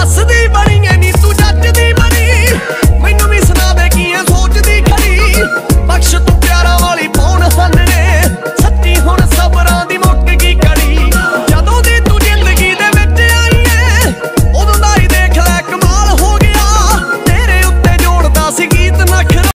ਹੱਸਦੀ ਬੜੀ